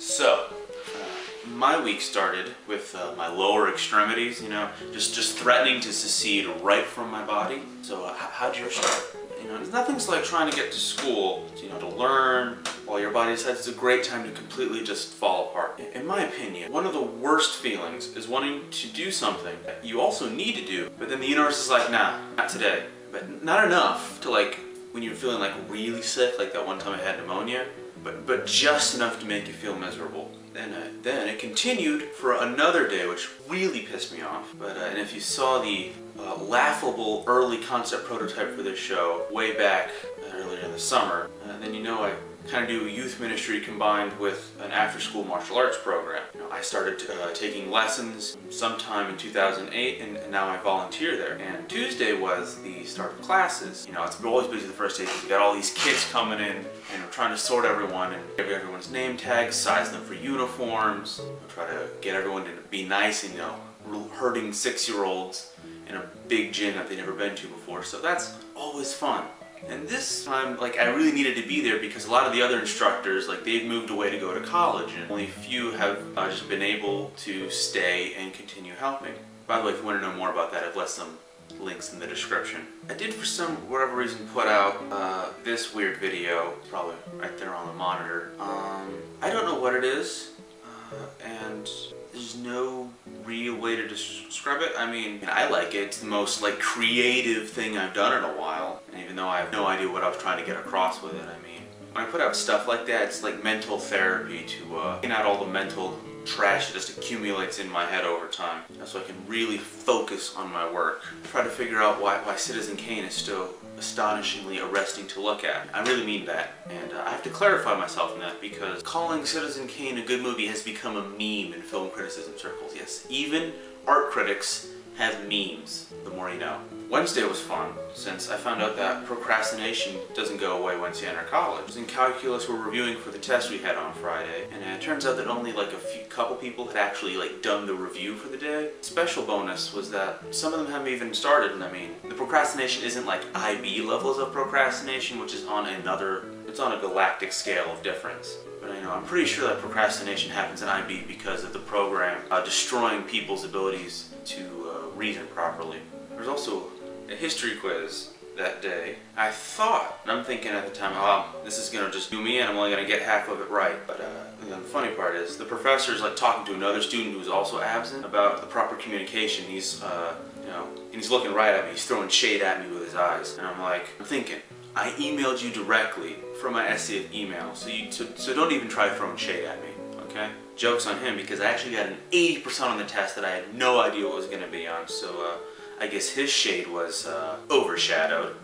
So, uh, my week started with uh, my lower extremities, you know, just just threatening to secede right from my body. So, uh, how'd yours start? You know, nothing's like trying to get to school, you know, to learn while your body decides it's a great time to completely just fall apart. In my opinion, one of the worst feelings is wanting to do something that you also need to do, but then the universe is like, nah, not today. But not enough to like when you're feeling like really sick, like that one time I had pneumonia, but but just enough to make you feel miserable. Then uh, then it continued for another day, which really pissed me off. But uh, and if you saw the uh, laughable early concept prototype for this show way back uh, earlier in the summer, uh, then you know I kind of do youth ministry combined with an after-school martial arts program. You know, I started uh, taking lessons sometime in 2008, and, and now I volunteer there. And Tuesday was the start of classes. You know, it's always busy the first day because you got all these kids coming in, and we're trying to sort everyone and give everyone's name tags, size them for uniforms, try to get everyone to be nice and you know, hurting six-year-olds in a big gym that they've never been to before. So that's always fun. And this time, like, I really needed to be there because a lot of the other instructors, like, they've moved away to go to college, and only a few have uh, just been able to stay and continue helping. By the way, if you want to know more about that, I've left some links in the description. I did, for some whatever reason, put out uh, this weird video, probably right there on the monitor. Um, I don't know what it is, uh, and there's no real way to describe it. I mean, I like it. It's the most like creative thing I've done in a while. And even though I have no idea what I was trying to get across with it, I mean, when I put out stuff like that, it's like mental therapy to uh, get out all the mental trash that just accumulates in my head over time. So I can really focus on my work. Try to figure out why, why Citizen Kane is still astonishingly arresting to look at. I really mean that. And uh, I have to clarify myself in that because calling Citizen Kane a good movie has become a meme in film criticism circles. Yes, even art critics have memes. The more you know. Wednesday was fun since I found out that procrastination doesn't go away once you enter college. In calculus, we're reviewing for the test we had on Friday, and it turns out that only like a few couple people had actually like done the review for the day. Special bonus was that some of them haven't even started, and I mean, the procrastination isn't like IB levels of procrastination, which is on another, it's on a galactic scale of difference. But I know, I'm pretty sure that procrastination happens in IB because of the program uh, destroying people's abilities to uh, reason properly. There's also a history quiz that day. I thought, and I'm thinking at the time, oh, this is gonna just do me and I'm only gonna get half of it right. But uh, the funny part is, the professor's like talking to another student who's also absent about the proper communication. He's, uh, you know, and he's looking right at me. He's throwing shade at me with his eyes. And I'm like, I'm thinking, I emailed you directly from my SCF email, so you so, so don't even try throwing shade at me, okay? Joke's on him because I actually got an 80% on the test that I had no idea what was gonna be on, so uh, I guess his shade was uh, overshadowed.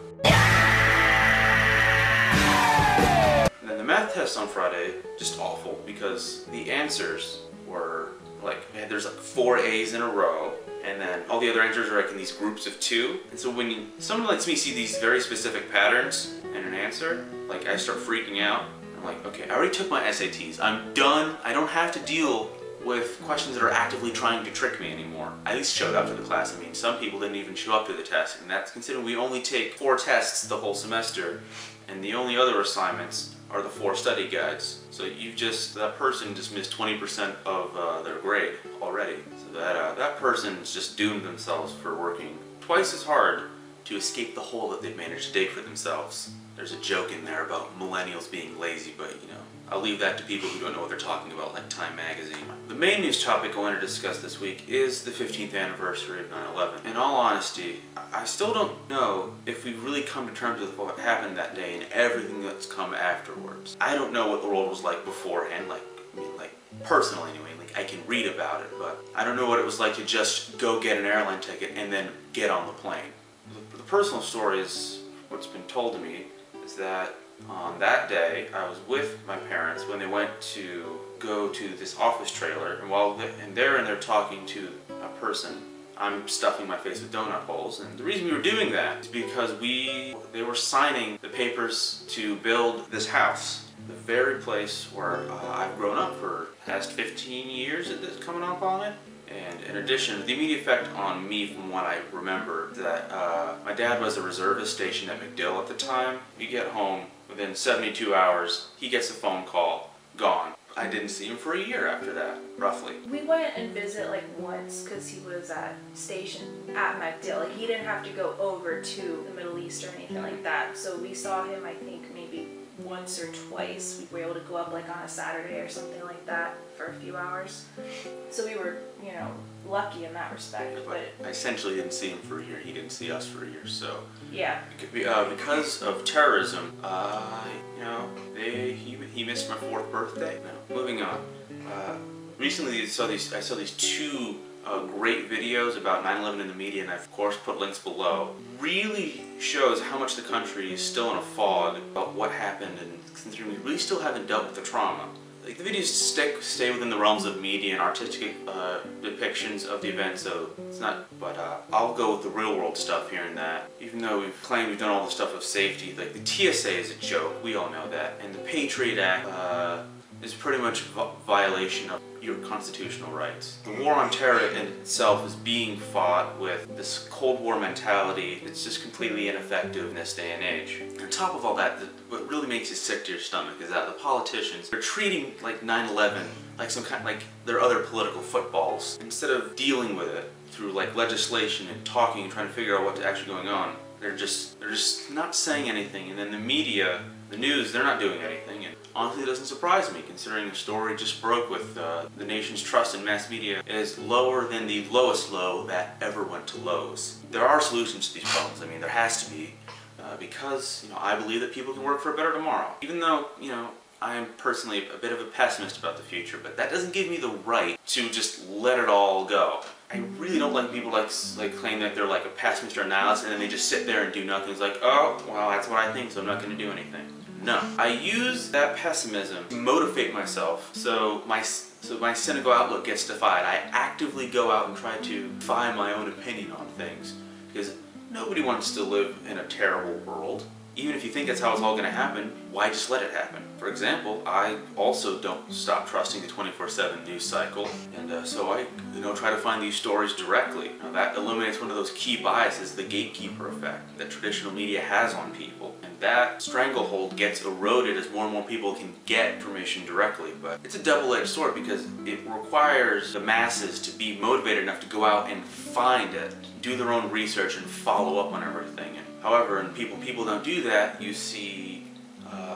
And then the math test on Friday, just awful because the answers were like, man, there's like four A's in a row, and then all the other answers are like in these groups of two. And so when someone lets me see these very specific patterns in an answer, like I start freaking out. I'm like, okay, I already took my SATs. I'm done. I don't have to deal with questions that are actively trying to trick me anymore. I at least showed up to the class. I mean, some people didn't even show up to the test, and that's considering we only take four tests the whole semester, and the only other assignments are the four study guides. So you've just, that person just missed 20% of uh, their grade already. So that, uh, that person's just doomed themselves for working twice as hard to escape the hole that they've managed to dig for themselves. There's a joke in there about millennials being lazy, but you know, I'll leave that to people who don't know what they're talking about, like Time Magazine. The main news topic I want to discuss this week is the 15th anniversary of 9-11. In all honesty, I still don't know if we've really come to terms with what happened that day and everything that's come afterwards. I don't know what the world was like beforehand, like, I mean, like, personally anyway, like, I can read about it, but I don't know what it was like to just go get an airline ticket and then get on the plane. The, the personal story is, what's been told to me, is that on that day, I was with my parents when they went to go to this office trailer, and while they're, and they're in there talking to a person, I'm stuffing my face with donut holes. And the reason we were doing that is because we they were signing the papers to build this house, the very place where uh, I've grown up for past 15 years. At this coming up on it. And in addition, the immediate effect on me from what I remember, that uh, my dad was a reservist stationed at MacDill at the time. We get home, within 72 hours, he gets a phone call, gone. I didn't see him for a year after that, roughly. We went and visit like once because he was at station at MacDill. Like he didn't have to go over to the Middle East or anything like that. So we saw him, I think maybe once or twice. We were able to go up like on a Saturday or something like that for a few hours. So we were, you know, lucky in that respect. But I essentially didn't see him for a year. He didn't see us for a year. So yeah, uh, because of terrorism, uh, you know, they, he, he missed my fourth birthday. No. Moving on. Uh, recently, I saw these. I saw these two uh, great videos about 9/11 in the media, and I of course put links below. Really shows how much the country is still in a fog about what happened, and considering we really still haven't dealt with the trauma. Like the videos stick stay within the realms of media and artistic uh, depictions of the event, so it's not. But uh, I'll go with the real world stuff here and that. Even though we've claimed we've done all the stuff of safety, like the TSA is a joke. We all know that, and the Patriot Act uh, is pretty much a violation of your constitutional rights. The war on terror in itself is being fought with this Cold War mentality. It's just completely ineffective in this day and age. On top of all that, what really makes you sick to your stomach is that the politicians are treating like 9/11 like some kind like their other political footballs instead of dealing with it through like legislation and talking and trying to figure out what's actually going on. They're just they're just not saying anything, and then the media, the news, they're not doing anything. Honestly, doesn't surprise me considering the story just broke with uh, the nation's trust in mass media is lower than the lowest low that ever went to lows. There are solutions to these problems. I mean, there has to be. Uh, because you know I believe that people can work for a better tomorrow. Even though you know I am personally a bit of a pessimist about the future, but that doesn't give me the right to just let it all go. I really don't like people like like claim that they're like a pessimist or a nihilist, and then they just sit there and do nothing. It's like, oh, well, that's what I think, so I'm not going to do anything. No, I use that pessimism to motivate myself. So my so my cynical outlook gets defied. I actively go out and try to find my own opinion on things because nobody wants to live in a terrible world. Even if you think that's how it's all going to happen, why just let it happen? For example, I also don't stop trusting the 24/7 news cycle, and uh, so I, you know, try to find these stories directly. Now, that eliminates one of those key biases, the gatekeeper effect, that traditional media has on people, that stranglehold gets eroded as more and more people can get permission directly. But it's a double-edged sword because it requires the masses to be motivated enough to go out and find it, do their own research, and follow up on everything. However, when people people don't do that, you see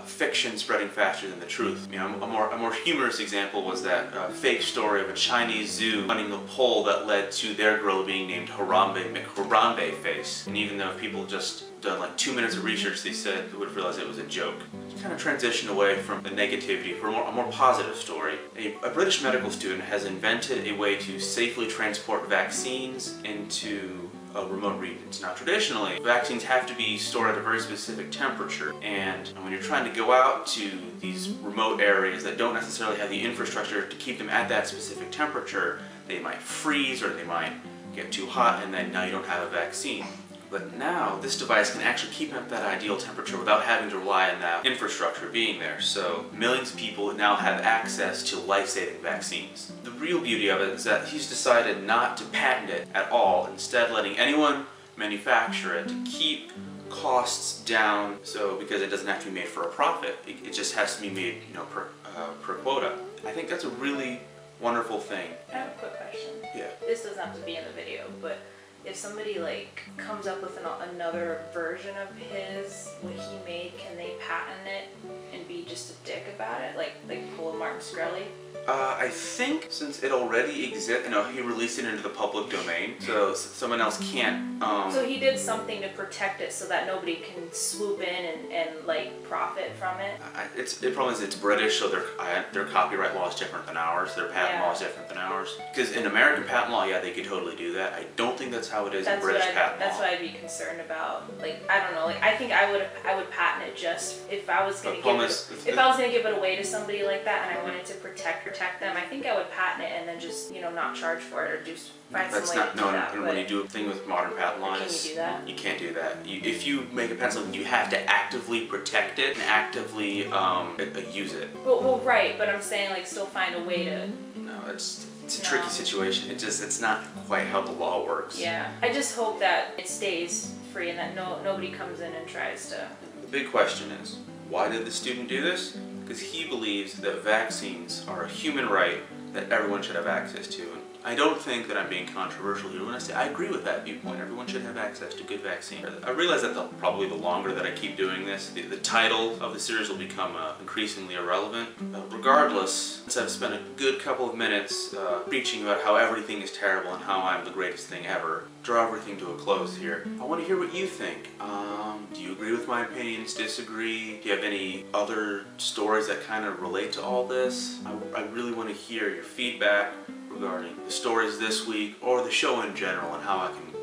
fiction spreading faster than the truth. You know, a more a more humorous example was that uh, fake story of a Chinese zoo running a poll that led to their gorilla being named Harambe McHarambe Face. And even though people just done like two minutes of research, they said they would have realized it was a joke. Kind of transitioned away from the negativity for a more, a more positive story. A, a British medical student has invented a way to safely transport vaccines into uh, remote regions. Now, traditionally, vaccines have to be stored at a very specific temperature, and when you're trying to go out to these remote areas that don't necessarily have the infrastructure to keep them at that specific temperature, they might freeze or they might get too hot, and then now you don't have a vaccine. But now, this device can actually keep up that ideal temperature without having to rely on that infrastructure being there. So, millions of people now have access to life-saving vaccines. The real beauty of it is that he's decided not to patent it at all, instead letting anyone manufacture it to keep costs down so because it doesn't have to be made for a profit it, it just has to be made you know per, uh, per quota i think that's a really wonderful thing I have a quick question. yeah This doesn't have to be in the video, but if somebody like comes up with an, another version of his, what he made, can they patent it and be just a dick about it, like like pull a Martin Shkreli? Uh, I think since it already exists, you know, he released it into the public domain, so someone else can't. Um, So he did something to protect it so that nobody can swoop in and, and like profit from it. I, it's the problem is it's British, so their I, their copyright law is different than ours. Their patent Yeah. law is different than ours. Because in American patent law, yeah, they could totally do that. I don't think that's how it is That's in British what patent that's law. what I'd be concerned about. Like I don't know, like I think I would I would patent it just if I was gonna give problem it, if I was gonna give it away to somebody like that and I wanted to protect protect them. I think I would patent it and then just you know not charge for it or do find That's some way not to do no. that. and when you do a thing with modern patent law, Can you do that? You can't do that. You, if you make a pencil, you have to actively protect it and actively um, uh, use it. well, well, right, but I'm saying like still find a way to. No, it's it's a No. tricky situation. It just it's not quite how the law works. Yeah, I just hope that it stays free and that no nobody comes in and tries to. The big question is, why did the student do this? because he believes that vaccines are a human right that everyone should have access to. I don't think that I'm being controversial here when I say I agree with that viewpoint. Everyone should have access to good vaccine. I realize that the, probably the longer that I keep doing this, the, the title of the series will become uh, increasingly irrelevant. Regardless, since I've spent a good couple of minutes uh, preaching about how everything is terrible and how I'm the greatest thing ever, draw everything to a close here. I want to hear what you think. Um, do you agree with my opinions? Disagree? Do you have any other stories that kind of relate to all this? I, I really want to hear your feedback regarding the stories this week or the show in general and how I can,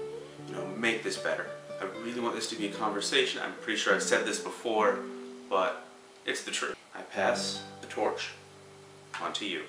you know, make this better. I really want this to be a conversation. I'm pretty sure I've said this before, but it's the truth. I pass the torch onto you.